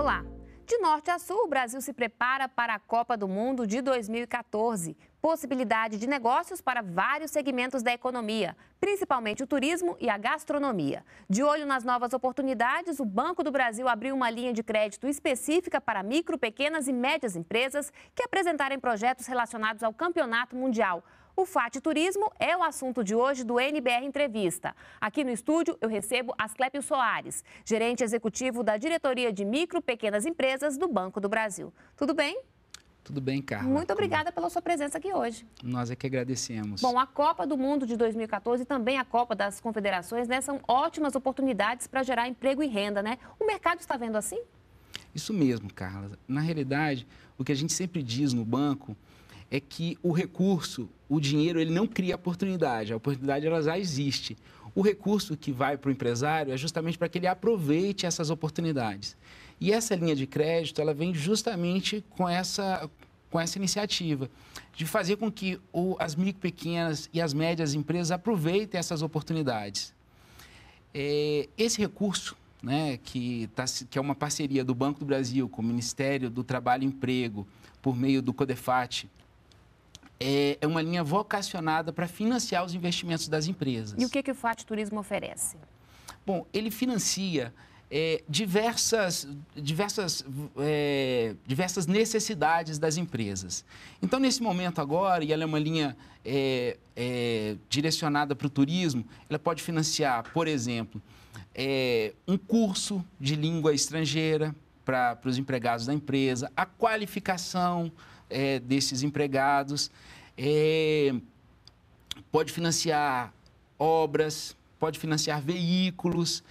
Olá! De norte a sul, o Brasil se prepara para a Copa do Mundo de 2014. Possibilidade de negócios para vários segmentos da economia, principalmente o turismo e a gastronomia. De olho nas novas oportunidades, o Banco do Brasil abriu uma linha de crédito específica para micro, pequenas e médias empresas que apresentarem projetos relacionados ao Campeonato Mundial. O FAT Turismo é o assunto de hoje do NBR Entrevista. Aqui no estúdio eu recebo Asclepio Soares, gerente executivo da Diretoria de Micro Pequenas Empresas do Banco do Brasil. Tudo bem? Tudo bem, Carla. Muito obrigada pela sua presença aqui hoje. Nós é que agradecemos. Bom, a Copa do Mundo de 2014 e também a Copa das Confederações né, são ótimas oportunidades para gerar emprego e renda, né? O mercado está vendo assim? Isso mesmo, Carla. Na realidade, o que a gente sempre diz no banco é que o recurso, o dinheiro, ele não cria oportunidade. A oportunidade ela já existe. O recurso que vai para o empresário é justamente para que ele aproveite essas oportunidades. E essa linha de crédito, ela vem justamente com essa, com essa iniciativa de fazer com que o, as micro, pequenas e as médias empresas aproveitem essas oportunidades. É, esse recurso, né, que, tá, que é uma parceria do Banco do Brasil com o Ministério do Trabalho e Emprego, por meio do CODEFAT, é, é uma linha vocacionada para financiar os investimentos das empresas. E o que, que o FAT Turismo oferece? Bom, ele financia é, diversas, diversas, é, diversas necessidades das empresas. Então, nesse momento agora, e ela é uma linha é, é direcionada para o turismo, ela pode financiar, por exemplo, é, um curso de língua estrangeira para os empregados da empresa, a qualificação é, desses empregados, é, pode financiar obras, pode financiar veículos.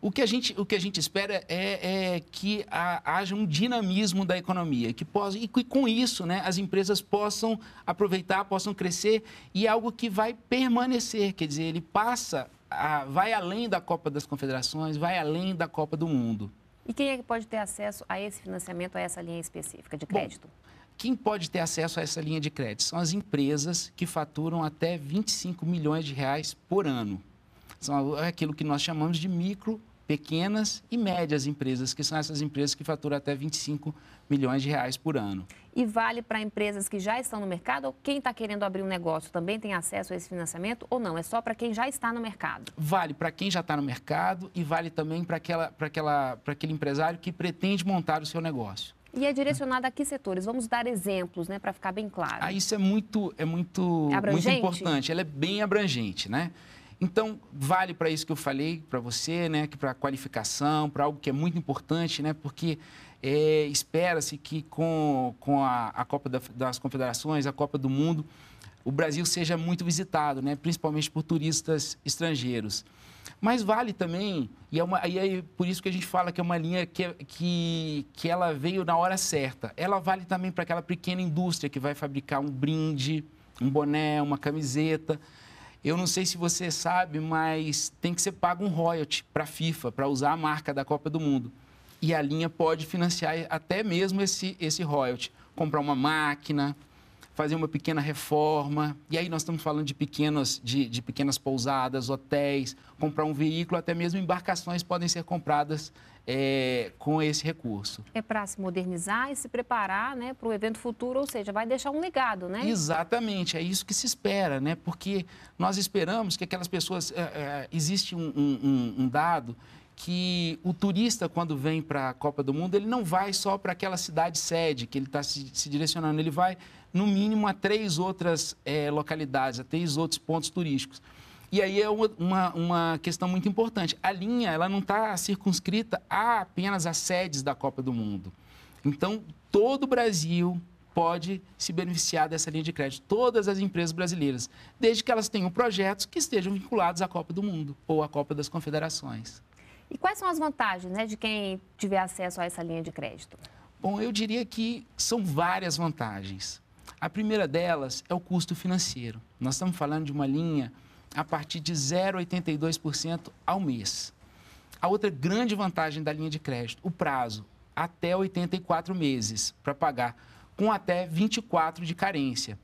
O que a gente, o que a gente espera é, é que a, haja um dinamismo da economia, que possa, e que com isso né, as empresas possam aproveitar, possam crescer, e é algo que vai permanecer, quer dizer, ele passa, a, vai além da Copa das Confederações, vai além da Copa do Mundo. E quem é que pode ter acesso a esse financiamento, a essa linha específica de crédito? Bom, quem pode ter acesso a essa linha de crédito? São as empresas que faturam até 25 milhões de reais por ano. São aquilo que nós chamamos de micro, pequenas e médias empresas, que são essas empresas que faturam até 25 milhões de reais por ano. E vale para empresas que já estão no mercado ou quem está querendo abrir um negócio também tem acesso a esse financiamento ou não? É só para quem já está no mercado? Vale para quem já está no mercado e vale também para aquele empresário que pretende montar o seu negócio. E é direcionado a que setores? Vamos dar exemplos, né, para ficar bem claro. Ah, isso é muito, é muito, é muito importante. Ela é bem abrangente, né? Então, vale para isso que eu falei para você, né, que para qualificação, para algo que é muito importante, né, porque é, espera-se que com, com a, a Copa da, das Confederações, a Copa do Mundo, o Brasil seja muito visitado, né, principalmente por turistas estrangeiros. Mas vale também, e é, uma, e é por isso que a gente fala que é uma linha que, que, que ela veio na hora certa. Ela vale também para aquela pequena indústria que vai fabricar um brinde, um boné, uma camiseta. Eu não sei se você sabe, mas tem que ser pago um royalty para a FIFA, para usar a marca da Copa do Mundo. E a linha pode financiar até mesmo esse, esse royalty. Comprar uma máquina, fazer uma pequena reforma. E aí nós estamos falando de pequenas, de, de pequenas pousadas, hotéis, comprar um veículo, até mesmo embarcações podem ser compradas é, com esse recurso. É para se modernizar e se preparar né, para o evento futuro, ou seja, vai deixar um legado, né? Exatamente, é isso que se espera, né? Porque nós esperamos que aquelas pessoas. É, é, existe um, um, um dado que o turista, quando vem para a Copa do Mundo, ele não vai só para aquela cidade sede que ele está se, se, direcionando, ele vai, no mínimo, a três outras é, localidades, a três outros pontos turísticos. E aí é uma, uma questão muito importante. A linha ela não está circunscrita a apenas as sedes da Copa do Mundo. Então, todo o Brasil pode se beneficiar dessa linha de crédito, todas as empresas brasileiras, desde que elas tenham projetos que estejam vinculados à Copa do Mundo ou à Copa das Confederações. E quais são as vantagens né, de quem tiver acesso a essa linha de crédito? Bom, eu diria que são várias vantagens. A primeira delas é o custo financeiro. Nós estamos falando de uma linha a partir de 0,82% ao mês. A outra grande vantagem da linha de crédito, o prazo, até 84 meses para pagar, com até 24 de carência.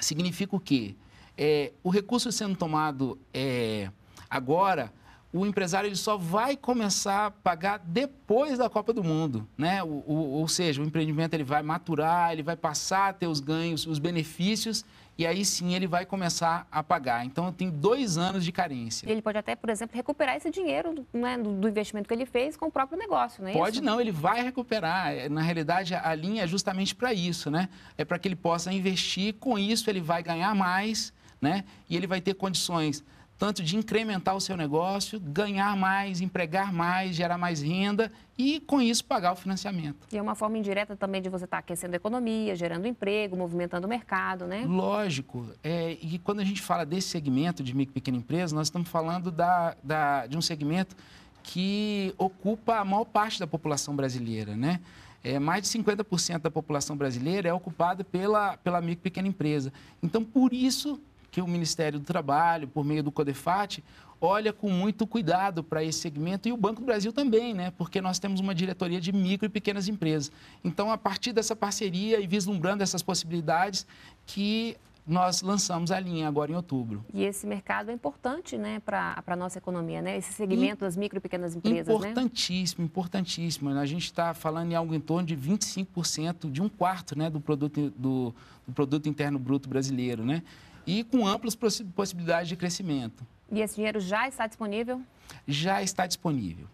Significa o quê? É, o recurso sendo tomado é, agora, o empresário ele só vai começar a pagar depois da Copa do Mundo, né? O, o, ou seja, o empreendimento ele vai maturar, ele vai passar a ter os ganhos, os benefícios e aí sim ele vai começar a pagar. Então tem dois anos de carência. Ele pode até, por exemplo, recuperar esse dinheiro né, do investimento que ele fez com o próprio negócio, não é Pode isso? não, ele vai recuperar. É, na realidade, a linha é justamente para isso, né? É para que ele possa investir, com isso ele vai ganhar mais, né? E ele vai ter condições tanto de incrementar o seu negócio, ganhar mais, empregar mais, gerar mais renda e, com isso, pagar o financiamento. E é uma forma indireta também de você estar aquecendo a economia, gerando emprego, movimentando o mercado, né? Lógico. É, e quando a gente fala desse segmento de micro e pequena empresa, nós estamos falando da, da, de um segmento que ocupa a maior parte da população brasileira, né? É, mais de 50% da população brasileira é ocupada pela, pela micro e pequena empresa. Então, por isso que o Ministério do Trabalho, por meio do CODEFAT, olha com muito cuidado para esse segmento e o Banco do Brasil também, né? Porque nós temos uma diretoria de micro e pequenas empresas. Então, a partir dessa parceria e vislumbrando essas possibilidades que nós lançamos a linha agora em outubro. E esse mercado é importante né, para a nossa economia, né? esse segmento das micro e pequenas empresas. Né? Importantíssimo, né? importantíssimo. A gente está falando em algo em torno de 25%, de um quarto né, do, produto, do, do produto interno bruto brasileiro. Né? E com amplas possibilidades de crescimento. E esse dinheiro já está disponível? Já está disponível.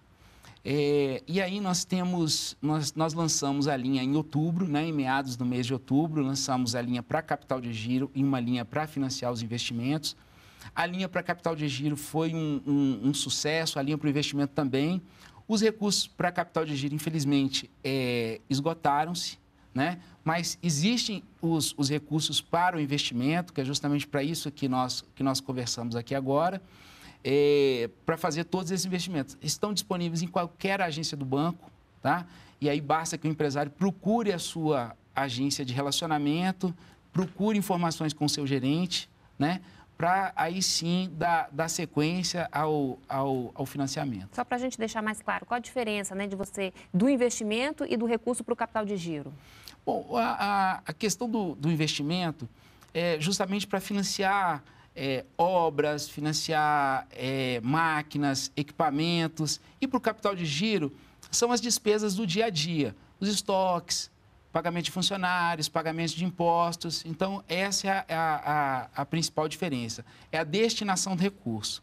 É, e aí nós temos, nós, nós lançamos a linha em outubro, né, em meados do mês de outubro, lançamos a linha para capital de giro e uma linha para financiar os investimentos. A linha para capital de giro foi um, um, um sucesso, a linha para o investimento também. Os recursos para capital de giro, infelizmente, é, esgotaram-se né? Mas existem os, os recursos para o investimento, que é justamente para isso que nós, que nós conversamos aqui agora, é, para fazer todos esses investimentos. Estão disponíveis em qualquer agência do banco, tá? E aí basta que o empresário procure a sua agência de relacionamento, procure informações com o seu gerente, né? Para aí sim dar, dar sequência ao, ao, ao financiamento. Só para a gente deixar mais claro, qual a diferença né, de você do investimento e do recurso para o capital de giro? Bom, a, a questão do, do investimento é justamente para financiar é, obras, financiar é, máquinas, equipamentos. E para o capital de giro, são as despesas do dia a dia, os estoques, pagamento de funcionários, pagamento de impostos. Então, essa é a, a, a principal diferença, é a destinação do recurso.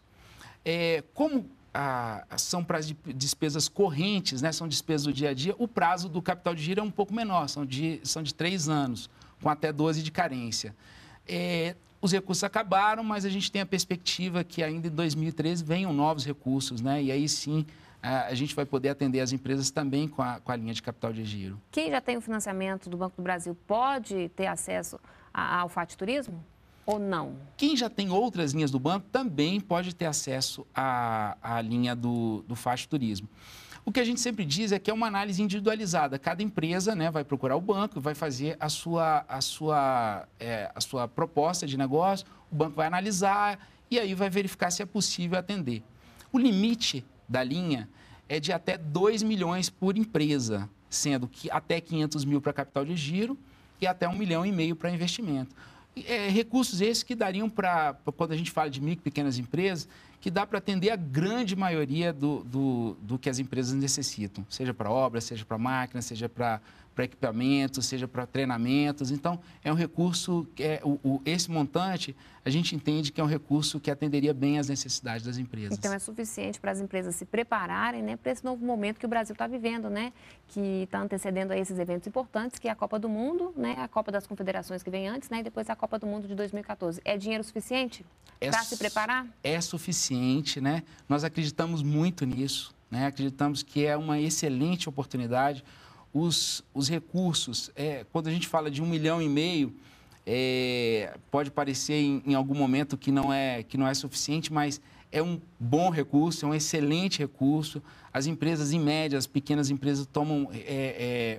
É, como a, são para as despesas correntes, né, são despesas do dia a dia, o prazo do capital de giro é um pouco menor, são de, são de três anos, com até 12 de carência. É, os recursos acabaram, mas a gente tem a perspectiva que ainda em 2013 venham novos recursos, né? E aí sim a gente vai poder atender as empresas também com a, com a linha de capital de giro. Quem já tem o financiamento do Banco do Brasil pode ter acesso ao FAT Turismo? Ou não? Quem já tem outras linhas do banco também pode ter acesso à, à linha do, do FAT Turismo. O que a gente sempre diz é que é uma análise individualizada. Cada empresa né, vai procurar o banco, vai fazer a sua, a, sua, é, a sua proposta de negócio, o banco vai analisar e aí vai verificar se é possível atender. O limite da linha é de até 2 milhões por empresa, sendo que até 500 mil para capital de giro e até 1 milhão e meio para investimento. É, recursos esses que dariam para, quando a gente fala de micro e pequenas empresas, que dá para atender a grande maioria do, do, do que as empresas necessitam, seja para obras, seja para máquinas, seja para para equipamentos, seja para treinamentos. Então, é um recurso, é, o, o, esse montante, a gente entende que é um recurso que atenderia bem às necessidades das empresas. Então, é suficiente para as empresas se prepararem né, para esse novo momento que o Brasil está vivendo, né, que está antecedendo a esses eventos importantes, que é a Copa do Mundo, né, a Copa das Confederações que vem antes, né, e depois a Copa do Mundo de 2014. É dinheiro suficiente é, para se preparar? É suficiente, né? Nós acreditamos muito nisso, né? acreditamos que é uma excelente oportunidade os, os recursos. É, quando a gente fala de um milhão e meio, é, pode parecer em, em, algum momento que não, é, que não é suficiente, mas é um bom recurso, é um excelente recurso. As empresas, em média, as pequenas empresas tomam é,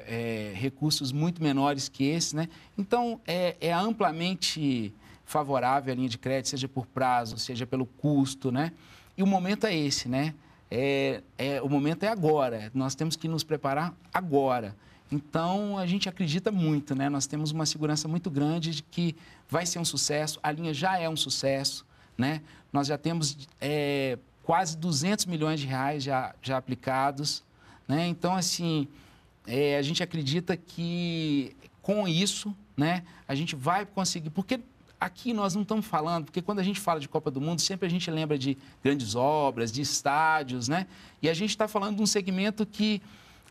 é, é recursos muito menores que esse, né? Então, é, é, amplamente favorável a linha de crédito, seja por prazo, seja pelo custo, né? E o momento é esse, né? É, é, o momento é agora, nós temos que nos preparar agora. Então, a gente acredita muito, né? Nós temos uma segurança muito grande de que vai ser um sucesso, a linha já é um sucesso, né? Nós já temos é, quase 200 milhões de reais já, já aplicados. Né? Então, assim, é, a gente acredita que com isso né, a gente vai conseguir. Porque aqui nós não estamos falando, porque quando a gente fala de Copa do Mundo, sempre a gente lembra de grandes obras, de estádios, né? E a gente está falando de um segmento que,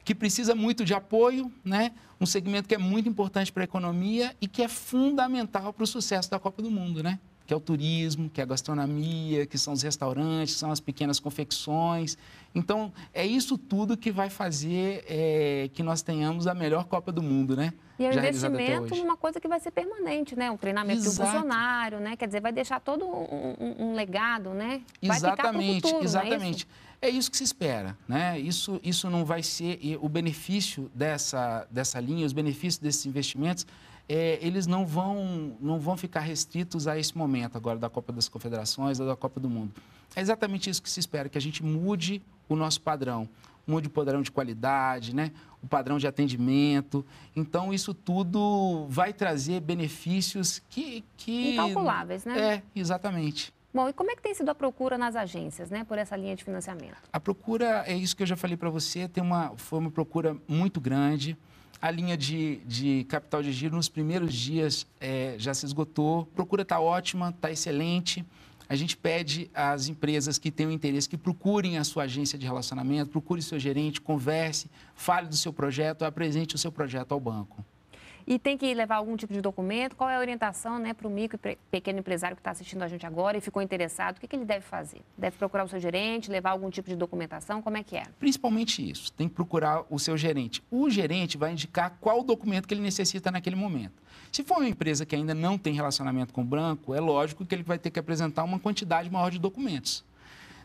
que precisa muito de apoio, né? Um segmento que é muito importante para a economia e que é fundamental para o sucesso da Copa do Mundo, né? Que é o turismo, que é a gastronomia, que são os restaurantes, que são as pequenas confecções. Então, é isso tudo que vai fazer é, que nós tenhamos a melhor Copa do Mundo, né? E é um investimento numa coisa que vai ser permanente, né? O treinamento Exato. do funcionário, né? Quer dizer, vai deixar todo um, um, um legado, né? Vai exatamente, futuro, exatamente. É isso? é isso? que se espera, né? Isso, isso não vai ser... o benefício dessa, dessa linha, os benefícios desses investimentos é, eles não vão, não vão ficar restritos a esse momento agora da Copa das Confederações ou da Copa do Mundo. É exatamente isso que se espera, que a gente mude o nosso padrão, mude o padrão de qualidade, né? o padrão de atendimento. Então, isso tudo vai trazer benefícios que... que... Incalculáveis, né? É, exatamente. Bom, e como é que tem sido a procura nas agências, né, por essa linha de financiamento? A procura, é isso que eu já falei para você, tem uma, foi uma procura muito grande. A linha de, de capital de giro nos primeiros dias é, já se esgotou. Procura está ótima, está excelente. A gente pede às empresas que tenham interesse que procurem a sua agência de relacionamento, procure seu gerente, converse, fale do seu projeto, apresente o seu projeto ao banco. E tem que levar algum tipo de documento? Qual é a orientação né, para o micro e pequeno empresário que está assistindo a gente agora e ficou interessado? O que, que, ele deve fazer? Deve procurar o seu gerente, levar algum tipo de documentação? Como é que é? Principalmente isso. Tem que procurar o seu gerente. O gerente vai indicar qual documento que ele necessita naquele momento. Se for uma empresa que ainda não tem relacionamento com o banco, é lógico que ele vai ter que apresentar uma quantidade maior de documentos.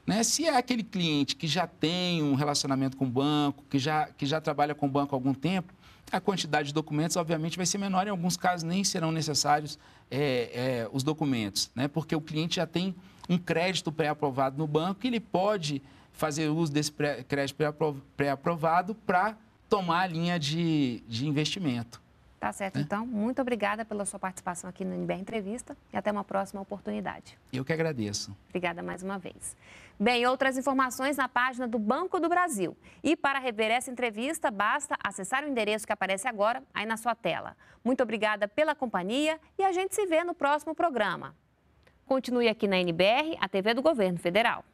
Né? Se é aquele cliente que já tem um relacionamento com o banco, que já, que já trabalha com o banco há algum tempo, a quantidade de documentos, obviamente, vai ser menor. Em alguns casos, nem serão necessários é, é, os documentos, né? porque o cliente já tem um crédito pré-aprovado no banco e ele pode fazer uso desse pré crédito pré-aprovado para tomar a linha de, de investimento. Tá certo, né? então. Muito obrigada pela sua participação aqui no NBR Entrevista e até uma próxima oportunidade. Eu que agradeço. Obrigada mais uma vez. Bem, outras informações na página do Banco do Brasil. E para rever essa entrevista, basta acessar o endereço que aparece agora aí na sua tela. Muito obrigada pela companhia e a gente se vê no próximo programa. Continue aqui na NBR, a TV do Governo Federal.